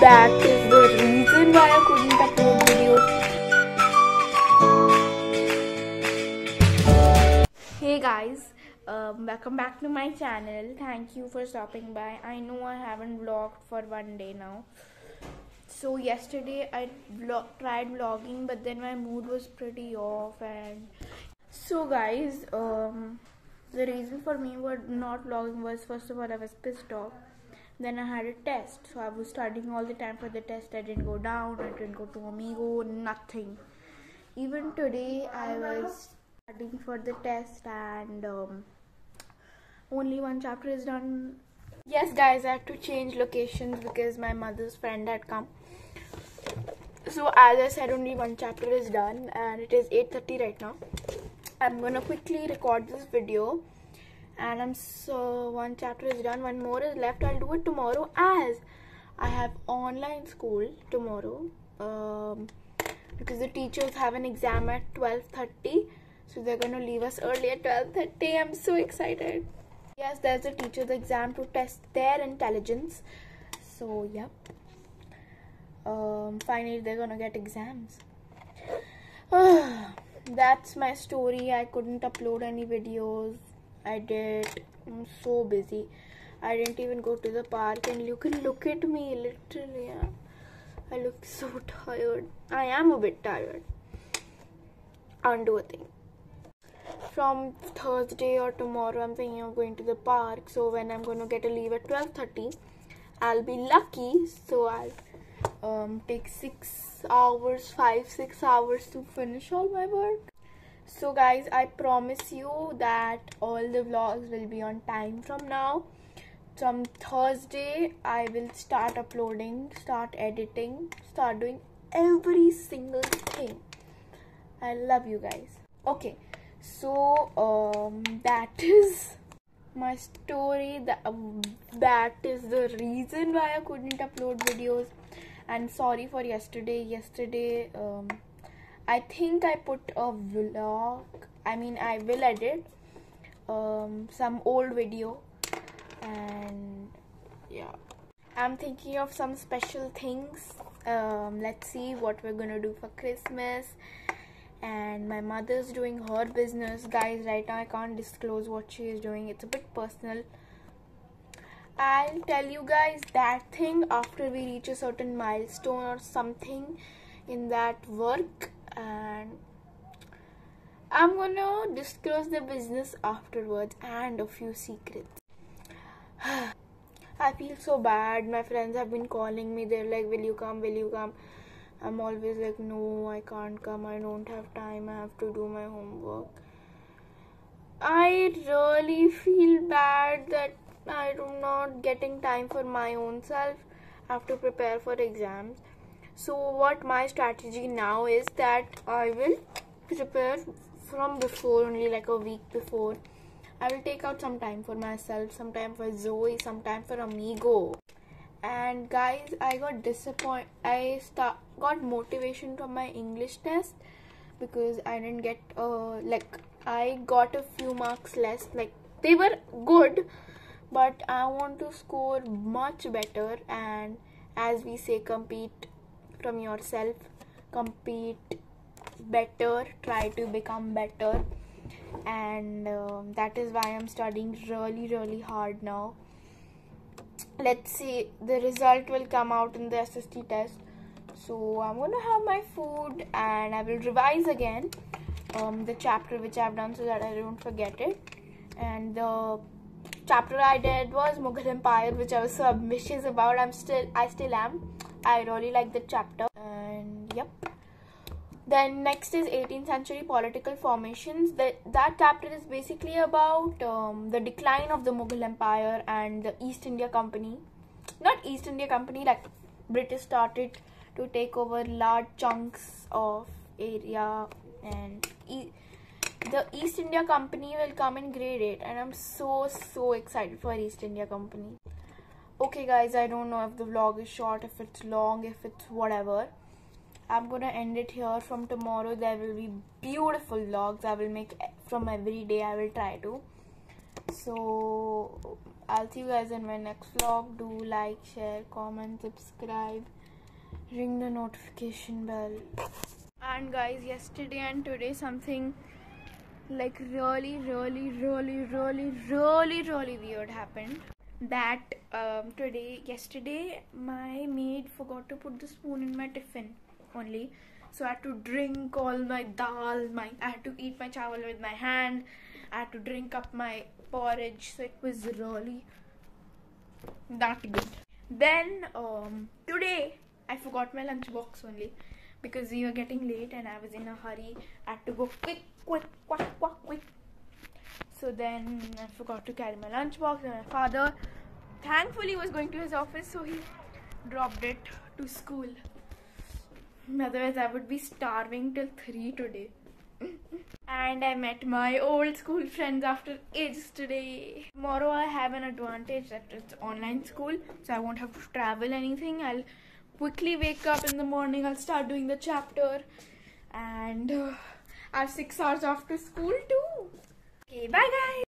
that is the reason why I couldn't upload videos. Hey guys, um, welcome back to my channel. Thank you for stopping by. I know I haven't vlogged for one day now. So yesterday I tried vlogging, but then my mood was pretty off. And so guys, um, the reason for me not vlogging was first of all I was pissed off. Then I had a test, so I was studying all the time for the test. I didn't go down. I didn't go to Amigo. Nothing. Even today I was studying for the test and um, only one chapter is done. Yes, guys, I had to change locations because my mother's friend had come. So as I said, only one chapter is done, and it is 8:30 right now. I'm gonna quickly record this video, and I'm so one chapter is done. One more is left. I'll do it tomorrow as I have online school tomorrow. Um, because the teachers have an exam at 12:30 so they're going to leave us early at 12:30 i'm so excited yes there's a teacher's exam to test their intelligence so yep um finally they're to get exams that's my story i couldn't upload any videos i did i'm so busy i didn't even go to the park and you can look at me literally yeah. I look so tired. I am a bit tired. Can't do a thing. From Thursday or tomorrow, I'm thinking of going to the park. So when I'm going to get a leave at 12:30, I'll be lucky. So I'll um, take six hours, five six hours to finish all my work. So guys, I promise you that all the vlogs will be on time from now from Thursday I will start uploading, start editing, start doing every single thing. I love you guys. Okay, so um, that is my story. That um, that is the reason why I couldn't upload videos. And sorry for yesterday. Yesterday, um, I think I put a vlog. I mean, I will edit um, some old video and yeah. I'm thinking of some special things. Um, let's see what we're gonna do for christmas. And my mother's doing her business. Guys right now i can't disclose what she is doing. It's a bit personal. I'll tell you guys that thing after we reach a certain milestone or something in that work and i'm gonna disclose the business afterwards and a few secrets I feel so bad. My friends have been calling me. They're like, Will you come? Will you come? I'm always like, No, I can't come. I don't have time. I have to do my homework. I really feel bad that I'm not getting time for my own self. I have to prepare for exams. So, what my strategy now is that I will prepare from before, only like a week before I will take out some time for myself, some time for Zoe, some time for Amigo. And guys, I got disappointed. I start got motivation from my English test because I didn't get uh like I got a few marks less. Like they were good, but I want to score much better. And as we say, compete from yourself, compete better, try to become better. And um, that is why i'm studying really really hard now. Let's see. The result will come out in the sst test. So i'm gonna have my food and i will revise again um, the chapter which i've done so that i don't forget it. And the chapter i did was mughal empire which i was so ambitious about. I'm still i still am. I really like the chapter. And yep. Then next is 18th century political formations. That that chapter is basically about um, the decline of the mughal empire and the east india company. Not east india company like british started to take over large chunks of area and e- the east india company will come and grade it and i'm so so excited for east india company okay guys i don't know if the vlog is short if it's long if it's whatever I'm gonna end it here. From tomorrow, there will be beautiful vlogs. I will make from every day. I will try to. So I'll see you guys in my next vlog. Do like, share, comment, subscribe, ring the notification bell. And guys, yesterday and today something like really, really, really, really, really, really weird happened. That um, today, yesterday, my maid forgot to put the spoon in my tiffin only. So I had to drink all my dal. My I had to eat my chawal with my hand. I had to drink up my porridge. So it was really that good. Then um, today I forgot my lunchbox only because we were getting late and I was in a hurry. I had to go quick, quick, quick, quick, quick. So then I forgot to carry my lunchbox and my father thankfully was going to his office so he dropped it to school. Otherwise I would be starving till 3 today. and I met my old school friends after ages today. Tomorrow I have an advantage that it's online school so I won't have to travel anything. I'll quickly wake up in the morning, I'll start doing the chapter and uh, I have 6 hours after school too. Okay, bye guys.